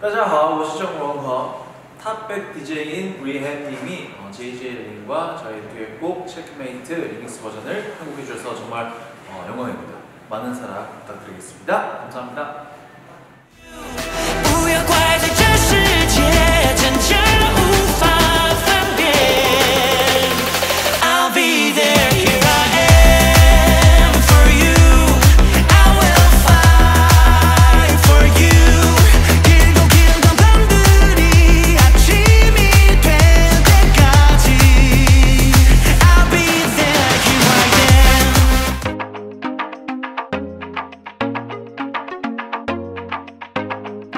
大家好，我是郑容和 Top 백 DJ인 R3HAB님이 어, JJ Lin과 저희 듀엣곡 Checkmate remix 버전을 편곡해 주셔서 정말 어, 영광입니다. 많은 사랑 부탁드리겠습니다. 감사합니다.